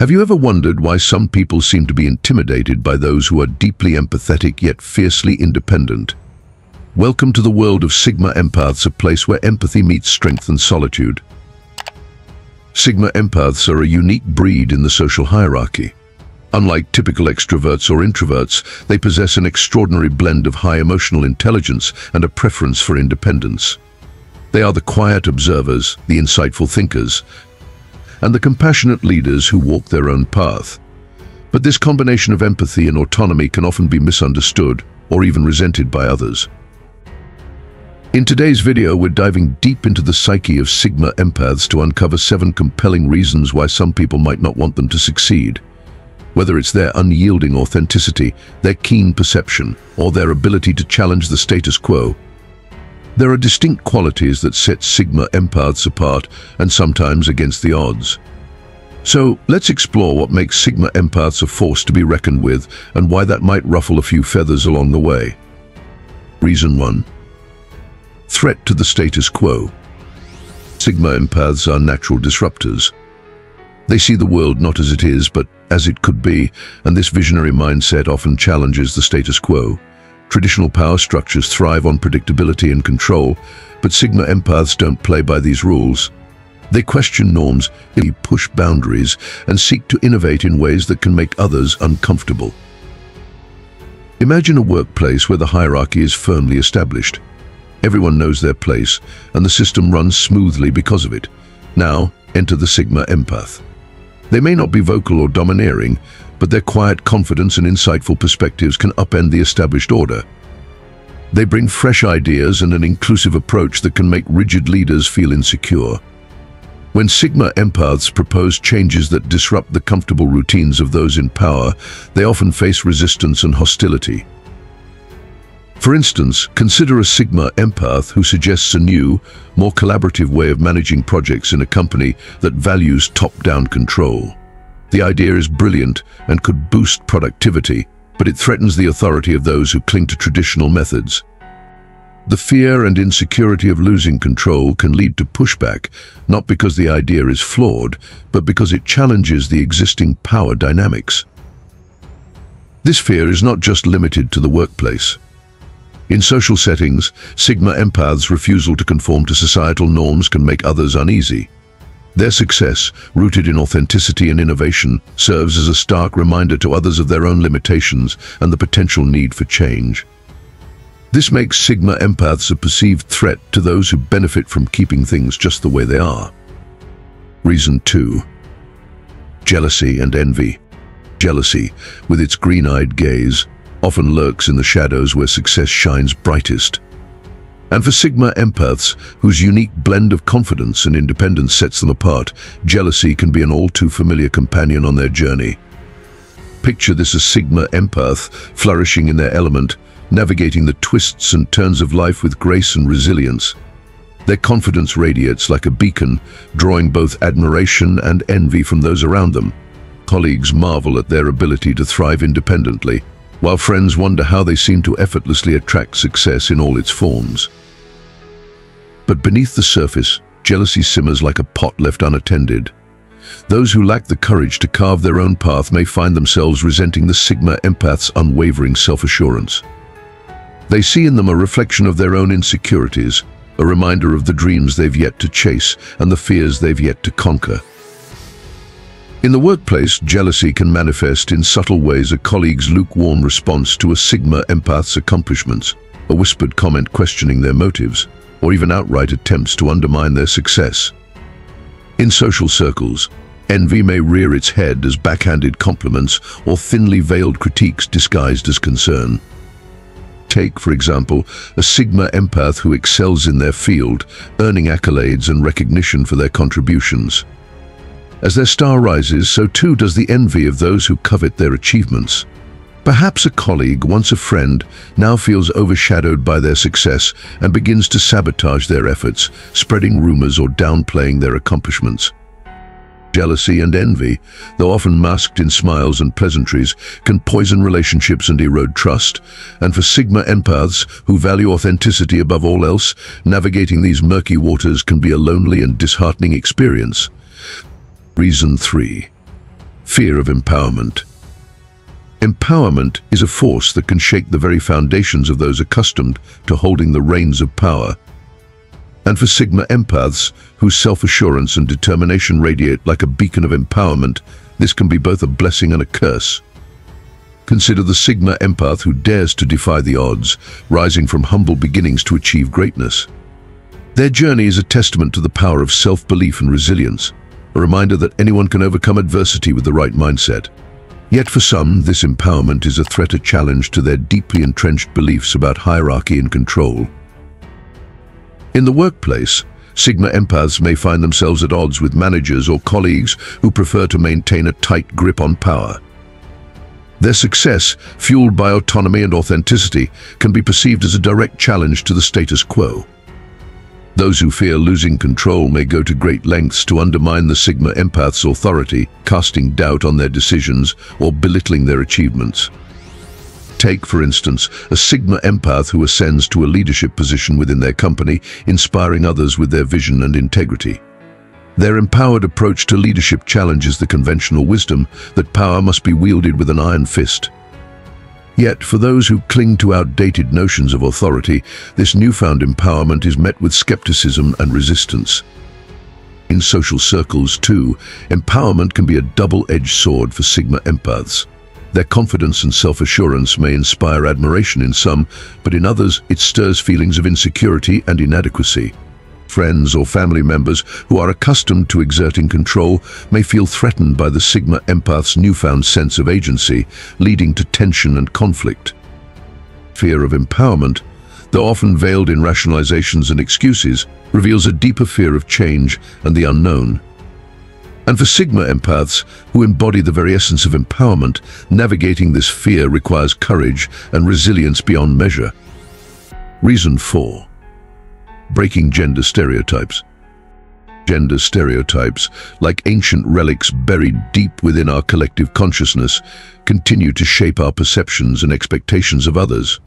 Have you ever wondered why some people seem to be intimidated by those who are deeply empathetic yet fiercely independent? Welcome to the world of Sigma Empaths, a place where empathy meets strength and solitude. Sigma Empaths are a unique breed in the social hierarchy. Unlike typical extroverts or introverts, they possess an extraordinary blend of high emotional intelligence and a preference for independence. They are the quiet observers, the insightful thinkers, and the compassionate leaders who walk their own path. But this combination of empathy and autonomy can often be misunderstood or even resented by others. In today's video, we're diving deep into the psyche of Sigma empaths to uncover seven compelling reasons why some people might not want them to succeed. Whether it's their unyielding authenticity, their keen perception, or their ability to challenge the status quo, there are distinct qualities that set Sigma empaths apart and sometimes against the odds. So let's explore what makes Sigma empaths a force to be reckoned with and why that might ruffle a few feathers along the way. Reason 1. Threat to the status quo. Sigma empaths are natural disruptors. They see the world not as it is, but as it could be, and this visionary mindset often challenges the status quo. Traditional power structures thrive on predictability and control, but Sigma empaths don't play by these rules. They question norms, they push boundaries, and seek to innovate in ways that can make others uncomfortable. Imagine a workplace where the hierarchy is firmly established. Everyone knows their place, and the system runs smoothly because of it. Now, enter the Sigma empath. They may not be vocal or domineering, but their quiet confidence and insightful perspectives can upend the established order. They bring fresh ideas and an inclusive approach that can make rigid leaders feel insecure. When Sigma empaths propose changes that disrupt the comfortable routines of those in power, they often face resistance and hostility. For instance, consider a Sigma empath who suggests a new, more collaborative way of managing projects in a company that values top-down control. The idea is brilliant and could boost productivity, but it threatens the authority of those who cling to traditional methods. The fear and insecurity of losing control can lead to pushback, not because the idea is flawed, but because it challenges the existing power dynamics. This fear is not just limited to the workplace. In social settings, Sigma empaths' refusal to conform to societal norms can make others uneasy. Their success, rooted in authenticity and innovation, serves as a stark reminder to others of their own limitations and the potential need for change. This makes Sigma empaths a perceived threat to those who benefit from keeping things just the way they are. Reason 2. Jealousy and envy. Jealousy, with its green-eyed gaze, often lurks in the shadows where success shines brightest. And for Sigma empaths, whose unique blend of confidence and independence sets them apart, jealousy can be an all-too-familiar companion on their journey. Picture this as Sigma empath, flourishing in their element, navigating the twists and turns of life with grace and resilience. Their confidence radiates like a beacon, drawing both admiration and envy from those around them. Colleagues marvel at their ability to thrive independently, while friends wonder how they seem to effortlessly attract success in all its forms. But beneath the surface, jealousy simmers like a pot left unattended. Those who lack the courage to carve their own path may find themselves resenting the Sigma empath's unwavering self-assurance. They see in them a reflection of their own insecurities, a reminder of the dreams they've yet to chase and the fears they've yet to conquer. In the workplace, jealousy can manifest in subtle ways a colleague's lukewarm response to a Sigma empath's accomplishments, a whispered comment questioning their motives, or even outright attempts to undermine their success. In social circles, envy may rear its head as backhanded compliments or thinly veiled critiques disguised as concern. Take, for example, a Sigma empath who excels in their field, earning accolades and recognition for their contributions. As their star rises, so too does the envy of those who covet their achievements. Perhaps a colleague, once a friend, now feels overshadowed by their success and begins to sabotage their efforts, spreading rumors or downplaying their accomplishments. Jealousy and envy, though often masked in smiles and pleasantries, can poison relationships and erode trust. And for Sigma empaths, who value authenticity above all else, navigating these murky waters can be a lonely and disheartening experience. Reason 3. Fear of empowerment. Empowerment is a force that can shake the very foundations of those accustomed to holding the reins of power. And for Sigma empaths, whose self-assurance and determination radiate like a beacon of empowerment, this can be both a blessing and a curse. Consider the Sigma empath who dares to defy the odds, rising from humble beginnings to achieve greatness. Their journey is a testament to the power of self-belief and resilience, a reminder that anyone can overcome adversity with the right mindset. Yet for some, this empowerment is a threat or challenge to their deeply entrenched beliefs about hierarchy and control. In the workplace, Sigma empaths may find themselves at odds with managers or colleagues who prefer to maintain a tight grip on power. Their success, fueled by autonomy and authenticity, can be perceived as a direct challenge to the status quo. Those who fear losing control may go to great lengths to undermine the Sigma empath's authority, casting doubt on their decisions or belittling their achievements. Take, for instance, a Sigma empath who ascends to a leadership position within their company, inspiring others with their vision and integrity. Their empowered approach to leadership challenges the conventional wisdom that power must be wielded with an iron fist. Yet, for those who cling to outdated notions of authority, this newfound empowerment is met with skepticism and resistance. In social circles, too, empowerment can be a double-edged sword for Sigma empaths. Their confidence and self-assurance may inspire admiration in some, but in others it stirs feelings of insecurity and inadequacy. Friends or family members who are accustomed to exerting control may feel threatened by the Sigma empath's newfound sense of agency, leading to tension and conflict. Fear of empowerment, though often veiled in rationalizations and excuses, reveals a deeper fear of change and the unknown. And for Sigma empaths, who embody the very essence of empowerment, navigating this fear requires courage and resilience beyond measure. Reason 4 breaking gender stereotypes. Gender stereotypes, like ancient relics buried deep within our collective consciousness, continue to shape our perceptions and expectations of others.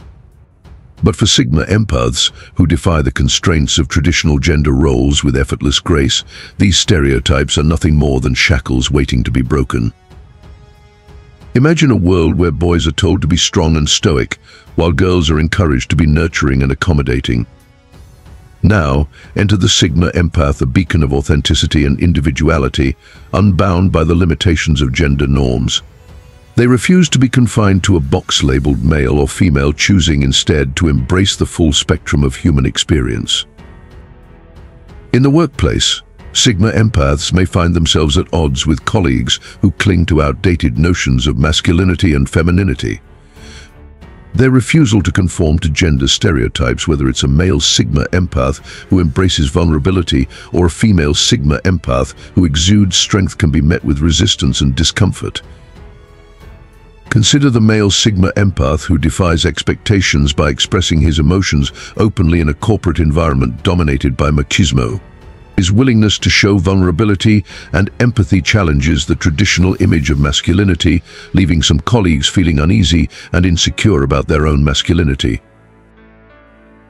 But for Sigma empaths, who defy the constraints of traditional gender roles with effortless grace, these stereotypes are nothing more than shackles waiting to be broken. Imagine a world where boys are told to be strong and stoic, while girls are encouraged to be nurturing and accommodating. Now, enter the Sigma empath, a beacon of authenticity and individuality, unbound by the limitations of gender norms. They refuse to be confined to a box labeled male or female, choosing instead to embrace the full spectrum of human experience. In the workplace, Sigma empaths may find themselves at odds with colleagues who cling to outdated notions of masculinity and femininity. Their refusal to conform to gender stereotypes, whether it's a male Sigma empath who embraces vulnerability or a female Sigma empath who exudes strength can be met with resistance and discomfort. Consider the male Sigma empath who defies expectations by expressing his emotions openly in a corporate environment dominated by machismo. His willingness to show vulnerability and empathy challenges the traditional image of masculinity, leaving some colleagues feeling uneasy and insecure about their own masculinity.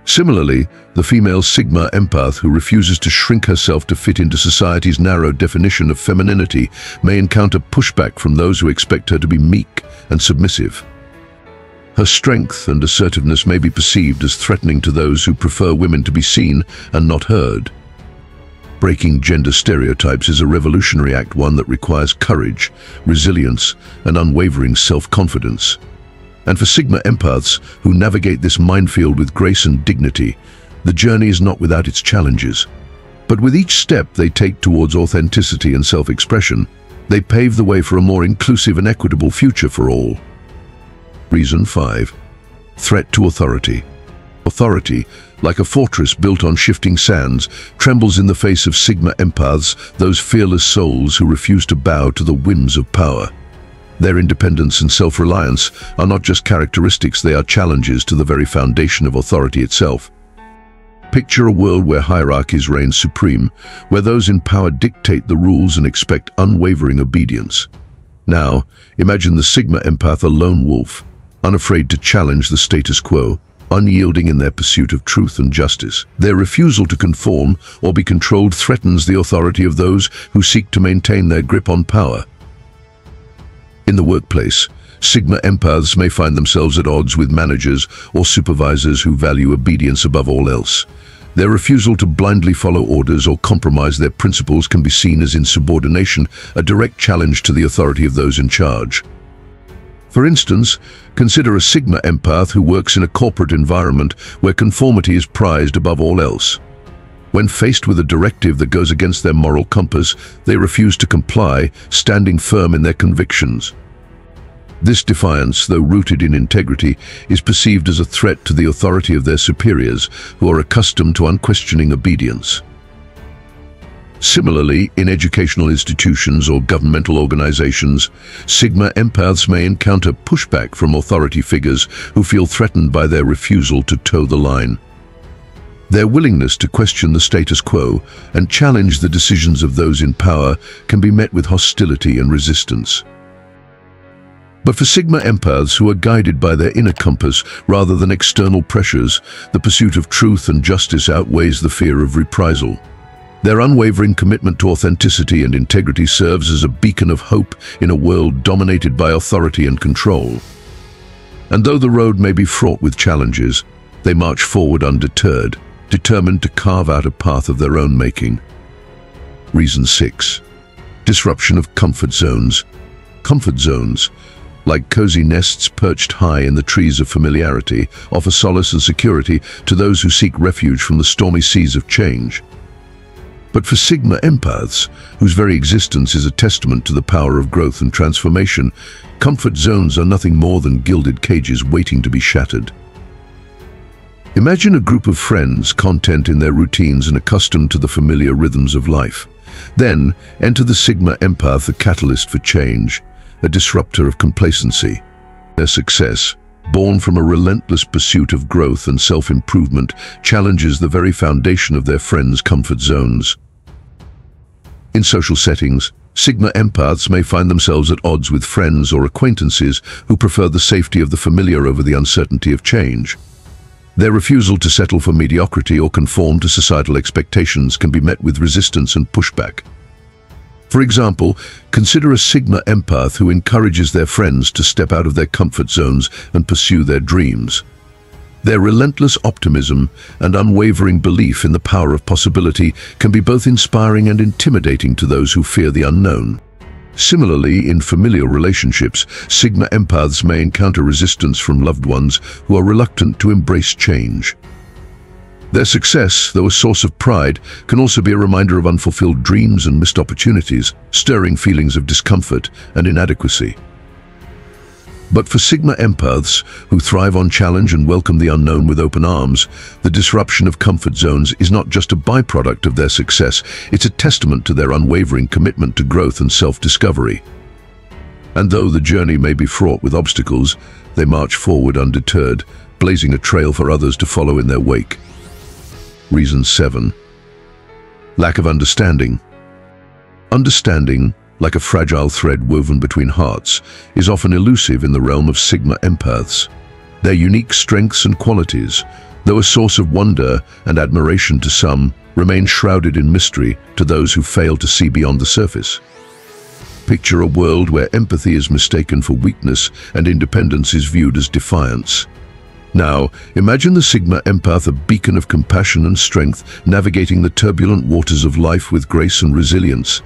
Similarly, the female Sigma empath who refuses to shrink herself to fit into society's narrow definition of femininity may encounter pushback from those who expect her to be meek and submissive. Her strength and assertiveness may be perceived as threatening to those who prefer women to be seen and not heard. Breaking gender stereotypes is a revolutionary act, one that requires courage, resilience, and unwavering self-confidence. And for Sigma empaths who navigate this minefield with grace and dignity, the journey is not without its challenges. But with each step they take towards authenticity and self-expression, they pave the way for a more inclusive and equitable future for all. Reason 5. Threat to authority. Authority, like a fortress built on shifting sands, trembles in the face of Sigma empaths, those fearless souls who refuse to bow to the whims of power. Their independence and self-reliance are not just characteristics, they are challenges to the very foundation of authority itself. Picture a world where hierarchies reign supreme, where those in power dictate the rules and expect unwavering obedience. Now, imagine the Sigma empath a lone wolf, unafraid to challenge the status quo, unyielding in their pursuit of truth and justice. Their refusal to conform or be controlled threatens the authority of those who seek to maintain their grip on power. In the workplace, Sigma empaths may find themselves at odds with managers or supervisors who value obedience above all else. Their refusal to blindly follow orders or compromise their principles can be seen as insubordination, a direct challenge to the authority of those in charge. For instance, consider a Sigma empath who works in a corporate environment where conformity is prized above all else. When faced with a directive that goes against their moral compass, they refuse to comply, standing firm in their convictions. This defiance, though rooted in integrity, is perceived as a threat to the authority of their superiors, who are accustomed to unquestioning obedience. Similarly, in educational institutions or governmental organizations, Sigma empaths may encounter pushback from authority figures who feel threatened by their refusal to toe the line. Their willingness to question the status quo and challenge the decisions of those in power can be met with hostility and resistance. But for Sigma empaths who are guided by their inner compass rather than external pressures, the pursuit of truth and justice outweighs the fear of reprisal. Their unwavering commitment to authenticity and integrity serves as a beacon of hope in a world dominated by authority and control. And though the road may be fraught with challenges, they march forward undeterred, determined to carve out a path of their own making. Reason 6. Disruption of comfort zones. Comfort zones like cozy nests perched high in the trees of familiarity, offer solace and security to those who seek refuge from the stormy seas of change. But for Sigma empaths, whose very existence is a testament to the power of growth and transformation, comfort zones are nothing more than gilded cages waiting to be shattered. Imagine a group of friends content in their routines and accustomed to the familiar rhythms of life. Then, enter the Sigma empath, the catalyst for change a disruptor of complacency. Their success, born from a relentless pursuit of growth and self-improvement, challenges the very foundation of their friends' comfort zones. In social settings, Sigma empaths may find themselves at odds with friends or acquaintances who prefer the safety of the familiar over the uncertainty of change. Their refusal to settle for mediocrity or conform to societal expectations can be met with resistance and pushback. For example, consider a Sigma empath who encourages their friends to step out of their comfort zones and pursue their dreams. Their relentless optimism and unwavering belief in the power of possibility can be both inspiring and intimidating to those who fear the unknown. Similarly, in familial relationships, Sigma empaths may encounter resistance from loved ones who are reluctant to embrace change. Their success, though a source of pride, can also be a reminder of unfulfilled dreams and missed opportunities, stirring feelings of discomfort and inadequacy. But for Sigma empaths, who thrive on challenge and welcome the unknown with open arms, the disruption of comfort zones is not just a byproduct of their success, it's a testament to their unwavering commitment to growth and self-discovery. And though the journey may be fraught with obstacles, they march forward undeterred, blazing a trail for others to follow in their wake. Reason 7. Lack of understanding. Understanding, like a fragile thread woven between hearts, is often elusive in the realm of Sigma empaths. Their unique strengths and qualities, though a source of wonder and admiration to some, remain shrouded in mystery to those who fail to see beyond the surface. Picture a world where empathy is mistaken for weakness and independence is viewed as defiance. Now, imagine the Sigma empath a beacon of compassion and strength, navigating the turbulent waters of life with grace and resilience.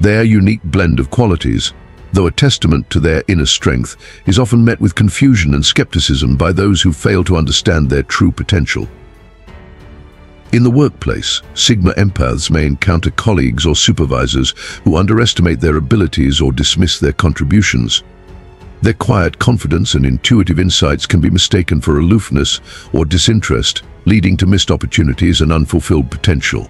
Their unique blend of qualities, though a testament to their inner strength, is often met with confusion and skepticism by those who fail to understand their true potential. In the workplace, Sigma empaths may encounter colleagues or supervisors who underestimate their abilities or dismiss their contributions. Their quiet confidence and intuitive insights can be mistaken for aloofness or disinterest, leading to missed opportunities and unfulfilled potential.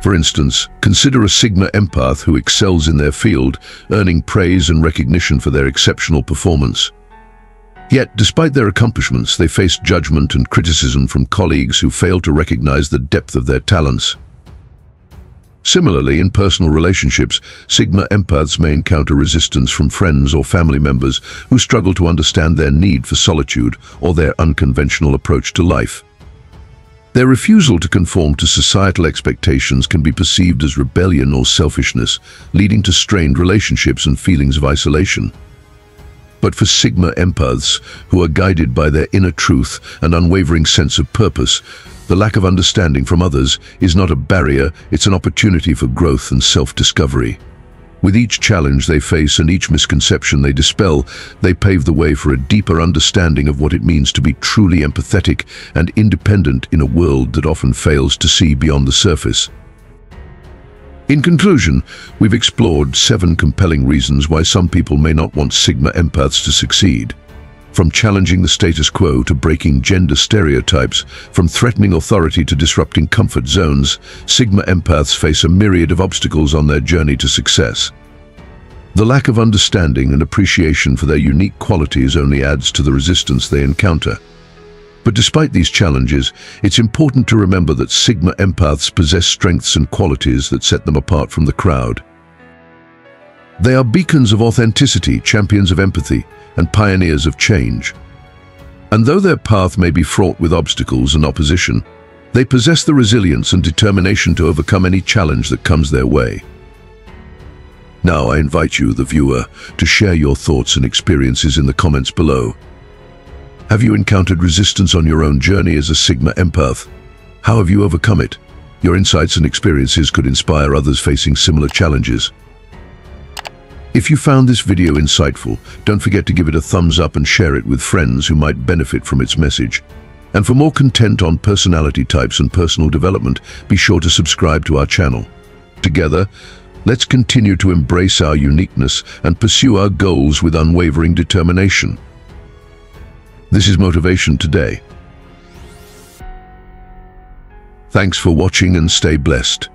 For instance, consider a Sigma empath who excels in their field, earning praise and recognition for their exceptional performance. Yet, despite their accomplishments, they face judgment and criticism from colleagues who fail to recognize the depth of their talents. Similarly, in personal relationships, Sigma empaths may encounter resistance from friends or family members who struggle to understand their need for solitude or their unconventional approach to life. Their refusal to conform to societal expectations can be perceived as rebellion or selfishness, leading to strained relationships and feelings of isolation. But for Sigma empaths, who are guided by their inner truth and unwavering sense of purpose, the lack of understanding from others is not a barrier, it's an opportunity for growth and self-discovery. With each challenge they face and each misconception they dispel, they pave the way for a deeper understanding of what it means to be truly empathetic and independent in a world that often fails to see beyond the surface. In conclusion, we've explored seven compelling reasons why some people may not want Sigma empaths to succeed. From challenging the status quo to breaking gender stereotypes, from threatening authority to disrupting comfort zones, Sigma empaths face a myriad of obstacles on their journey to success. The lack of understanding and appreciation for their unique qualities only adds to the resistance they encounter. But despite these challenges, it's important to remember that Sigma empaths possess strengths and qualities that set them apart from the crowd. They are beacons of authenticity, champions of empathy, and pioneers of change. And though their path may be fraught with obstacles and opposition, they possess the resilience and determination to overcome any challenge that comes their way. Now I invite you, the viewer, to share your thoughts and experiences in the comments below. Have you encountered resistance on your own journey as a Sigma empath? How have you overcome it? Your insights and experiences could inspire others facing similar challenges. If you found this video insightful, don't forget to give it a thumbs up and share it with friends who might benefit from its message. And for more content on personality types and personal development, be sure to subscribe to our channel. Together, let's continue to embrace our uniqueness and pursue our goals with unwavering determination. This is Motivation Today. Thanks for watching and stay blessed.